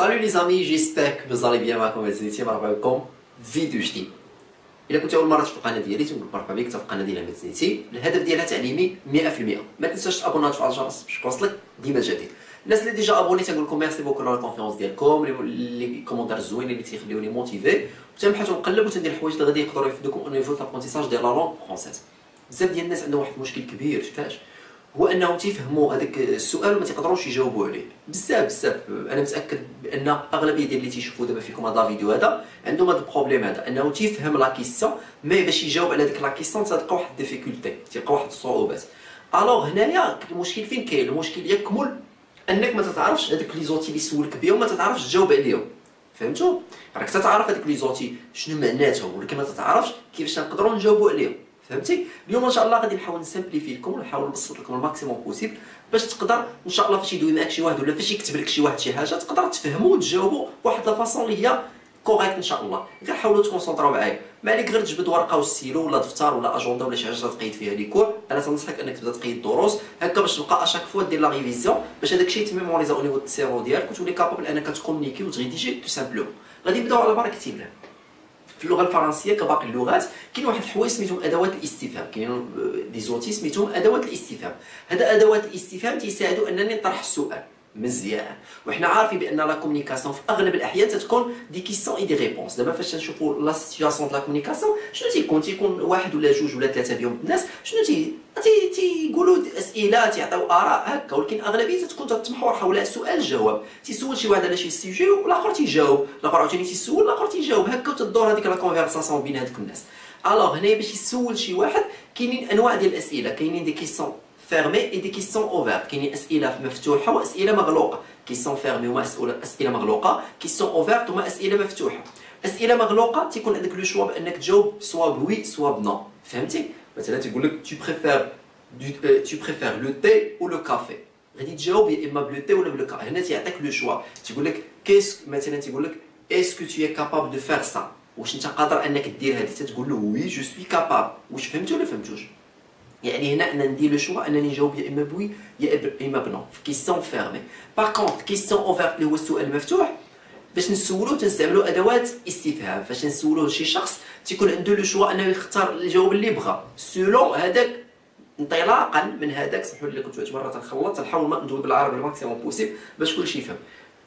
Salut les amis, j'espère que vous allez bien معكم مازنيتي مرحبا بكم في فيديو جديد الا كنت اول مره تشوف القناه ديالي تنقول مرحبا بك في القناه ديال مازنيتي الهدف ديالها تعليمي 100% ما تنساش تابونا وتفعل الجرس باش يوصلك ديما جديد الناس اللي déjà abonnés تنقول لكم merci beaucoup على ال confiance ديالكم les commentaires زوينين اللي تيخليوني motivé وتنبحث ونقلب وتندير الحوايج اللي غادي يقدروا يفيدوكم au niveau l'apprentissage ديال la langue française بزاف ديال الناس عندهم واحد المشكل كبير فاش هو انهم تيفهموا هذاك السؤال وما تيقدروش يجاوبوا عليه. بزاف بزاف. أنا متأكد بأن اغلبيه ديال اللي تيشوفوا دابا فيكم هذا الفيديو هذا عندهم هذا ال problème هذا أنه تيفهم la question mais باش يجاوب على ديك la question تلقى واحد ال difficulté تلقى واحد الصعوبات. alors هنايا المشكل فين كاين؟ المشكل يكمل أنك ما تتعرفش هذوك les outils اللي سولك بهم ما تتعرفش تجاوب عليهم. فهمتوا؟ راك تتعرف هذوك les outils شنو معناتهم ولكن ما تتعرفش كيفاش نقدروا نجاوبوا عليهم. فهمتي؟ اليوم إن شاء الله غادي نحاول ن simplifier لكم ونحاول نبسط لكم ال maximum possible باش تقدر إن شاء الله فاش يدوي معك شي واحد ولا فاش يكتب لك شي واحد شي حاجة تقدر تفهموا وتجاوبوا بواحد la façon اللي هي correcte إن شاء الله. غير حاولوا تكونسونطراو معايا. ما عليك غير تجبد ورقة وستيلو ولا دفتر ولا أجندة ولا شي حاجة تقيد فيها les cours أنا تنصحك إنك تبدأ تقيد الدروس. هكا باش تبقى à chaque fois دير la révision باش هذاك الشيء تميموريزا au niveau ال cerveau ديالك وتولي capable إنك ت communiquer وت rédiger tout simplement غادي نبداو على بركة الله. في اللغة الفرنسية كباقي اللغات كاين واحد الحوايج سميتهم أدوات الاستفهام كاين des outils سميتهم أدوات الاستفهام. هاد أدوات الاستفهام تيساعدوا أنني نطرح السؤال مزيان. وحنا عارفين بأن la communication في أغلب الأحيان تتكون des questions et des réponses دابا فاش تنشوفوا la situation de la communication شنو تيكون؟ تيكون واحد ولا جوج ولا ثلاثة ديال الناس شنو تي تيقولوا أسئلة تيعطيو آراء هكا. ولكن أغلبية تكون تتمحور حول السؤال جواب. تيسول شي واحد على شي sujet والآخر تيجاوب. الآخر عاوتاني تيسول الآخر تيجاوب. هكا وتدور هذيك la conversation بين هذوك الناس. alors هنايا باش يسول شي واحد كاينين انواع ديال الاسئله كاينين des questions fermées et des questions ouvertes كاينين اسئله مفتوحه واسئله مغلوقه questions fermées هما اسئله مغلوقه questions ouvertes هما اسئله مفتوحه اسئله مغلوقه تيكون عندك le choix بانك تجاوب soit ب oui soit ب non فهمتي مثلا تيقول لك du, euh, tu préfères le thé ou le café. غادي تجاوب يا اما ب le thé ولا ب le café هنا تيعطيك le choix تيقول لك qu'est-ce مثلا تيقول لك est-ce que es capable de faire ça? واش انت قادر انك دير هذه تقول له oui je suis capable واش فهمتي ولا فهمتوش؟ يعني هنا أنا ندير le choix انني نجاوب يا إما ب oui يا إما ب non في questions fermées par contre questions ouvertes اللي هو السؤال المفتوح باش نسولو تنستعملوا أدوات استفهام. فاش نسولو شي شخص تيكون عنده le choix أنه يختار الجواب اللي بغا. selon هذاك انطلاقا من هذاك سمحوا لي كنت مرة تنخلط تنحاول ما ندوي بالعربي ال maximum possible باش كلشي يفهم.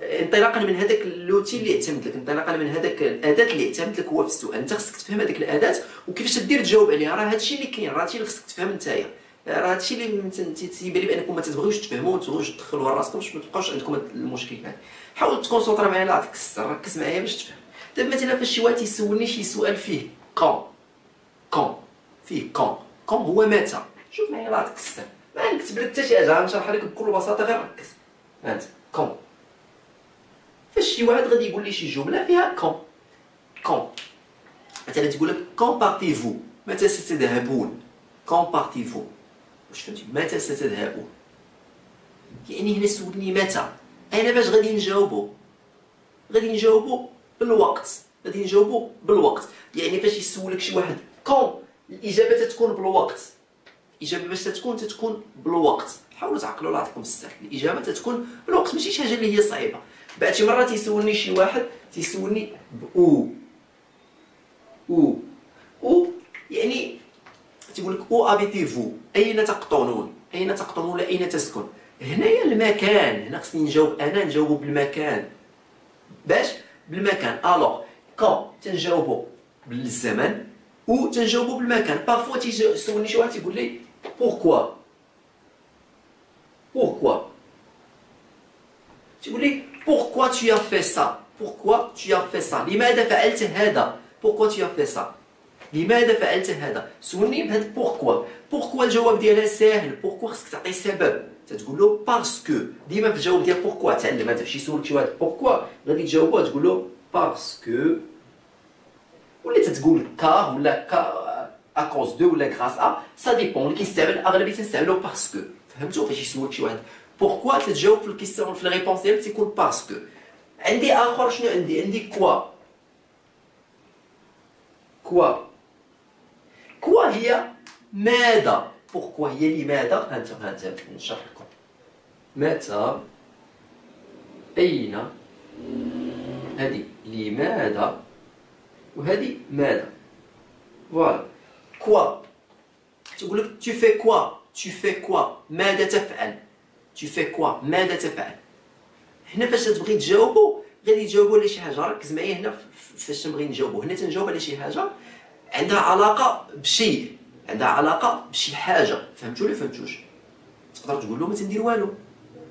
انطلاقا من هذاك l'outil اللي اعتمد لك انطلاقا من هذاك الأداة اللي اعتمد لك هو في السؤال. انت خصك تفهم هذيك الأداة وكيفاش تدير تجاوب عليها. راه هادشي اللي كاين راه هادشي اللي خصك تفهم نتايا. راه هادشي اللي تيبان بأنكم ما تتبغيوش تفهموا وما تبغيوش تدخلوا راسكم باش ما تبقاوش عندكم هذا المشكل هذا. حاول تكونسونطرا معايا لا عطيك السر ركز معايا باش تفهم. دابا مثلا فاش شي واحد تيسولني شي سؤال فيه كون كون فيه كون كون هو متى شوف معايا لا عطيك السر ما نكتب لك حتى شي حاجة غنشرح لك بكل بساطة غير ركز. هانت كون شي واحد غادي يقول لي شي جملة فيها كون quand مثلا تقول لك quand partez-vous متى ستذهبون؟ quand partez-vous واش فهمتي؟ متى ستذهبون؟ يعني هنا سولني متى؟ أنا باش غادي نجاوبو. غادي نجاوبو بالوقت. غادي نجاوبو بالوقت. يعني فاش يسولك شي واحد quand الإجابة تتكون بالوقت. الإجابة باش تتكون تتكون بالوقت. حاولوا تعقلوا الله يعطيكم الصحه الإجابة تتكون بالوقت. ماشي شي حاجة اللي هي صعيبة. بعد شي مرة تيسولني شي واحد تيسولني où. où. où يعني تيقول لك où habitez-vous أين تقطنون؟ أين تقطنون ولا أين تسكن؟ هنايا المكان. هنا خصني نجاوب أنا نجاوبو بالمكان. باش؟ بالمكان. alors quand تنجاوبو بالزمن où تنجاوبو بالمكان. parfois تيسولني شي واحد تيقول لي pourquoi pourquoi تيقول لي pourquoi tu as fait ça? Pourquoi tu as fait ça? لماذا فعلت هذا pourquoi tu as fait ça? لماذا فعلت هذا سولني بهذا pourquoi. Pourquoi الجواب ديالها ساهل pourquoi خصك تعطي سبب تتقول له parce que ديما في الجواب ديال pourquoi تعلم هذا شي سولك شي واحد pourquoi غادي تجاوبو تقول له parce que ولا تتقول car ولا كا à cause de ولا grâce à ça dépend اللي كيستعمل اغلبيه تنستعملو parce que فهمتوا فاش يسولك شي واحد pourquoi تتجاوب في ال question في ال réponse ديالك تيكون parce que عندي اخر شنو عندي عندي quoi quoi quoi هي ماذا pourquoi هي لماذا هانت هانت نشرح لكم متى أين هذه لماذا وهذه ماذا فوالا كوا تقول لك tu fais quoi? Tu fais quoi? ماذا تفعل tu fais quoi? ماذا تفعل هنا فاش تبغي تجاوبو غادي تجاوبو على شي حاجة. ركز معايا هنا فاش تنبغي نجاوبو. هنا تنجاوب على شي حاجة. عندها علاقة بشيء عندها علاقة بشي حاجة. فهمتوا ولا فهمتوش؟ تقدر تقول له ما تندير والو.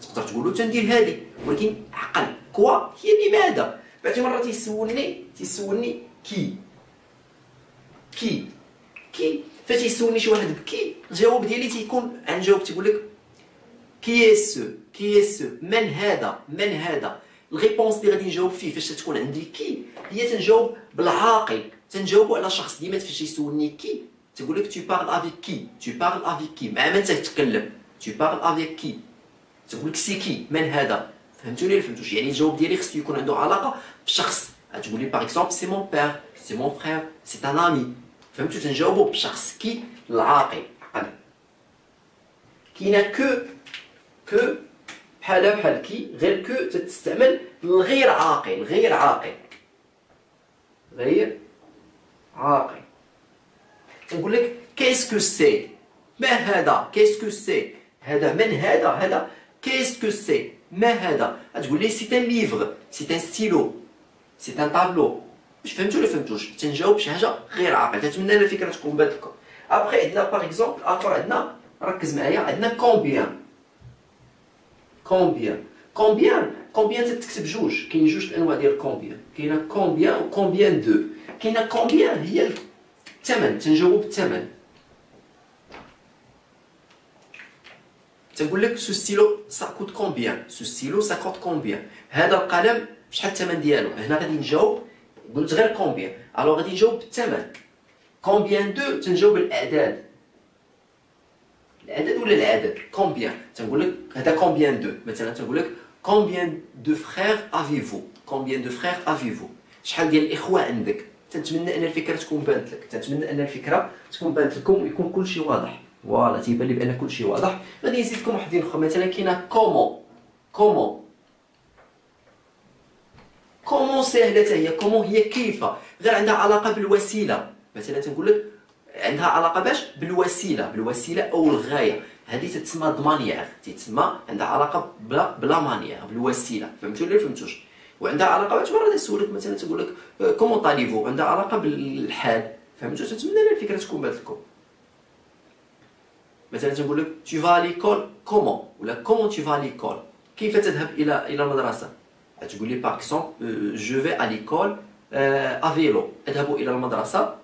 تقدر تقول له تندير هذه ولكن عقل. كوا؟ هي لماذا بعد مرة تيسولني تيسولني qui. qui. qui. فاش يسولني شي واحد ب qui الجواب ديالي تيكون عن جواب تيقول لك qui est-ce qui est-ce من هذا من هذا ال réponse اللي غادي نجاوب فيه فاش تكون عندي qui هي تنجاوب بالعاقل تنجاوبوا على شخص ديما فاش يسولني qui تقول لك tu parles avec qui? Tu parles avec qui? مع من تتكلم tu parles avec qui? تقول لك c'est qui من هذا فهمتوني ولا فهمتوش يعني الجواب ديالي خصو يكون عنده علاقه بشخص تقول لي par exemple c'est mon père c'est mon frère c'est un ami فهمتوا تنجاوبوا بشخص qui العاقل عقل كاينة que que بحال بحال qui غير que تستعمل الغير عاقل غير عاقل. غير عاقل. تنقول لك كيسكو سي ما هذا؟ qu'est-ce que c'est هذا من هذا؟ هذا qu'est-ce que c'est ما هذا؟ تقول لي c'est un livre c'est un stylo c'est un tableau واش فهمتوا ولا فهمتوش؟ تنجاوب شي حاجة غير عاقل. تتمنى الفكرة تكون بانت لكم après عندنا par exemple اخر عندنا ركز معايا عندنا combien combien combien combien تتكتب جوج كاين جوج الانواع ديال combien كاينة combien و combien de كاينة combien هي الثمن تنجاوب بالثمن تنقول لك ce stylo ça coûte combien ce stylo ça coûte combien هذا القلم شحال الثمن ديالو هنا غادي نجاوب قلت غير combien alors غادي نجاوب بالثمن combien de تنجاوب الاعداد العدد ولا العدد؟ combien تنقول لك هذا combien de مثلا تنقول لك combien de frères avez-vous combien de frères avez-vous شحال ديال الإخوة عندك؟ تنتمنى أن الفكرة تكون بانت لك. تنتمنى أن الفكرة تكون بانت لكم ويكون كل شيء واضح. voilà تيبان لي بأن كل شيء واضح. غادي نزيدكم وحدين أخرى مثلا كاينة comment comment comment سهله حتى هي؟ comment هي كيف غير عندها علاقة بالوسيلة. مثلا تنقول لك عندها علاقة باش؟ بالوسيلة بالوسيلة أو الغاية. هذه تتسمى de manière تتسمى عندها علاقة ب la ب la manière بالوسيلة. فهمتوا ولا فهمتوش؟ وعندها علاقة باش؟ مرة تسولك مثلا تقول لك comment allez-vous عندها علاقة بالحال فهمتوا تتمنى الفكرة تكون بانت لكم مثلا تنقول لك vas à l'école comment? ولا tu vas à l'école? كيف تذهب إلى إلى المدرسة؟ تقول لي exemple je vais à l'école à vélo أذهب إلى المدرسة؟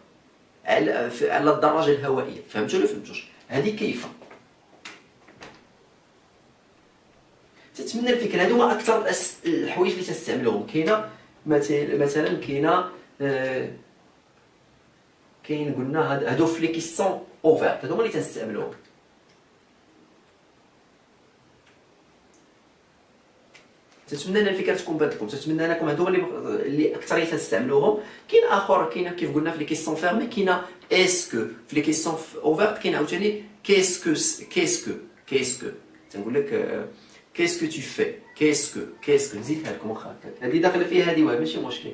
على على الدراجة الهوائية. فهمتوا ولا فهمتوش؟ هذه كيف تتمنى الفكرة. هذو هما أكثر الحوايج اللي تستعملوهم كاينة مثلا كاينة آه، كاين قلنا هادو في les questions ouvertes هادو هما اللي تنستعملوهم تتمنى ان الفكرة تكون بانت لكم تتمنى انكم هادو اللي اللي أكثر تستعملوهم كاين آخر كاين كيف قلنا في les questions fermées كاين est-ce que في les questions ouvertes كاين عاوتاني qu'est-ce que qu'est-ce que qu'est-ce que تنقول لك qu'est-ce que tu fais qu'est-ce que qu'est-ce que نزيدها لكم واخا هذه داخلة فيها هذه واحد ماشي مشكل.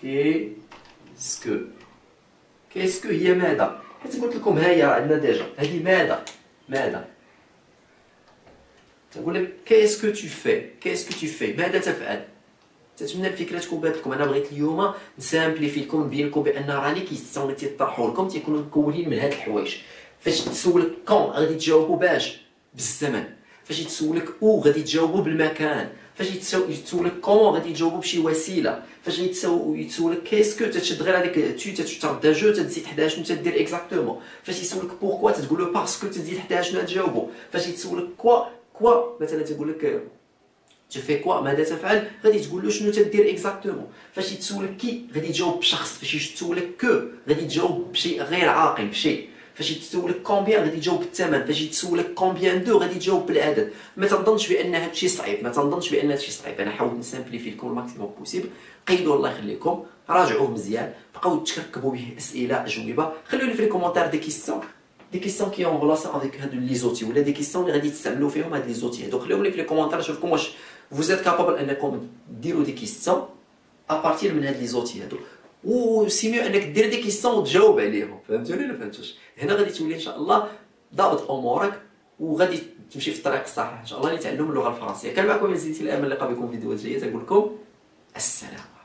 qu'est-ce que qu'est-ce que هي ماذا؟ حيت قلت لكم ها هي عندنا déjà. هذه ماذا؟ ماذا؟ تقول لك qu'est-ce que tu fais qu'est-ce que tu fais ماذا تفعل؟ تتمنى الفكرة تكون بانت لكم أنا بغيت اليوم ن simplifier لكم نبين لكم بأن راني كيستون اللي تيطرحوا لكم تيكونوا مكونين من هاد الحوايج. فاش تسولك quand غادي تجاوبوا باش؟ بالزمن. فاش يتسولك où غادي تجاوبوا بالمكان. فاش يتسولك comment غادي تجاوبوا بشي وسيلة. فاش يتسولك qu'est-ce que تتشد غير هذيك tu تترد je تزيد حدا شنو تدير exactement فاش يسولك pourquoi تقول له parce que تزيد حدا شنو تجاوبوا فاش يتسولك quoi quoi مثلا تقول لك tu fais quoi ماذا تفعل غادي تقول له شنو تدير exactement فاش يتسولك qui غادي تجاوب بشخص فاش يتسولك que غادي تجاوب بشيء غير عاقل بشيء فاش يتسولك combien غادي تجاوب بالثمن فاش يتسولك combien de غادي تجاوب بالعدد ما تنظنش بان هذا الشيء صعيب ما تنظنش بان هذا الشيء صعيب أنا حاولت ن simplifier لكم ال maximum possible قيدوا الله يخليكم راجعوه مزيان بقاو تركبوا به اسئله اجوبه خلوني في ال commentaire des questions des questions qui ont relation avec هادو les outils ولا des questions اللي غادي تستعملوا فيهم هاد les outils هادو خليهم لي في ال commentaire نشوفكم واش êtes capable انكم ديروا des questions à partir من هاد les outils هادو و c'est mieux انك دير des questions وتجاوب عليهم فهمتوني ولا فهمتوش هنا غادي تولي ان شاء الله ضابط امورك وغادي تمشي في الطريق الصحيح ان شاء الله لتعلم اللغة الفرنسيه كان معكم عزيزتي الامل اللقاء بكم فيديوهات جاية تقول لكم السلام